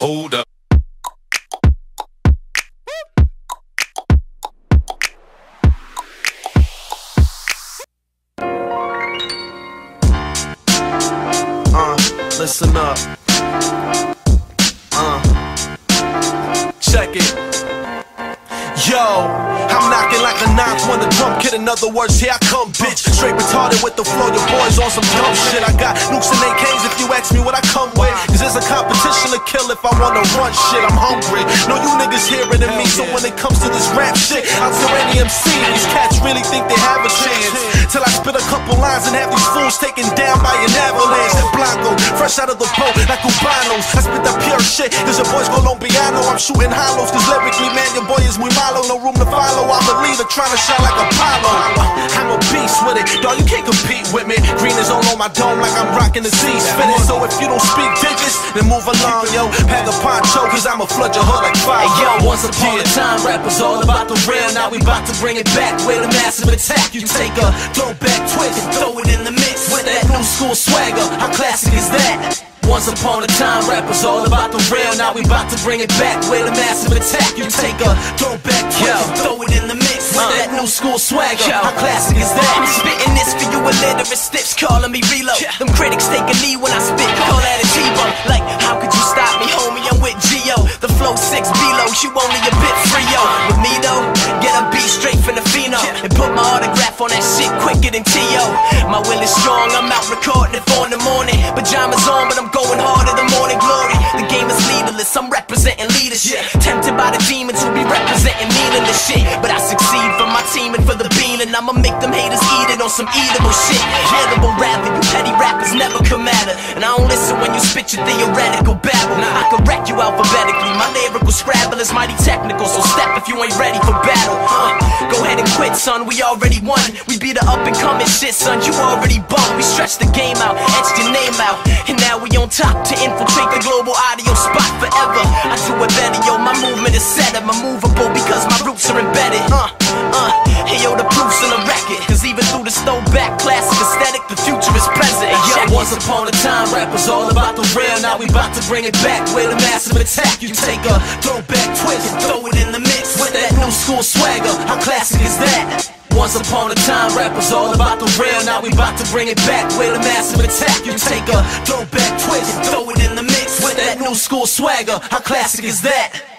hold up. Uh, listen up. Uh, check it. Yo, I'm knocking like a ninth when the drum kid. In other words, here I come, bitch. Straight retarded with the flow. Your boys on some dumb shit. I got nukes and AKs if you ask me to kill if I wanna run shit. I'm hungry. No, you niggas hearing than me. So when it comes to this rap shit, I'll tell any MC. These cats really think they have a chance. Till I spit a couple lines and have these fools taken down by an avalanche. And Blanco, fresh out of the boat like Cubanos. I spit that pure shit. Cause your boys Colombiano. I'm shooting hollows. Cause lyrically, man, your boy is muy malo. No room to follow. I'm a leader trying to shine like Apollo. I'm a beast with it. Dog, you can't compete with me. Green is all on my dome like I'm rocking the seas. Spinning. So if you don't speak then move along, yo. Pack a poncho, cause I'ma flood your hood like fire. Hey yo, once upon a time, rap was all about the real. Now we about to bring it back with a massive attack. You take a throwback twist and throw it in the mix with that new school swagger. How classic is that? Once upon a time, rap was all about the real. Now we about to bring it back with a massive attack. You take a throwback twist and throw it in the mix with uh. that new school swagger. How classic is that? I'm spitting this for you illiterate slips, calling me reload. Them critics take a knee when I spit, call that T.O. My will is strong, I'm out recording it for in the morning. Pajamas on, but I'm going harder than morning glory. The game is leaderless, I'm representing leadership. Tempted by the demons who be representing meaningless shit. But I succeed for my team and for the bean, and I'ma make them haters eat it on some eatable shit. Edible rather, you petty rappers never come matter. And I don't listen when you spit your theoretical babble. I can wreck you alphabetically. My lyrical scrabble is mighty technical, so step if you ain't ready for quit, son. We already won. We be the up and coming shit, son. You already bum. We stretched the game out, etched your name out, and now we on top to infiltrate the global audio spot forever. I do it better, yo. My movement is set. I'm immovable because my roots are embedded. Uh, uh. Hey, yo, the proof's in the record. Cause even through the throwback classic aesthetic, the future is present. Yo, once upon a time, rap was all about the real. Now we about to bring it back with a massive attack. You take a throwback twist and throw it in the that new school swagger. How classic is that? Once upon a time, rap was all about the real. Now we about to bring it back with a massive attack. You take a throwback twist throw it in the mix with that new school swagger. How classic is that?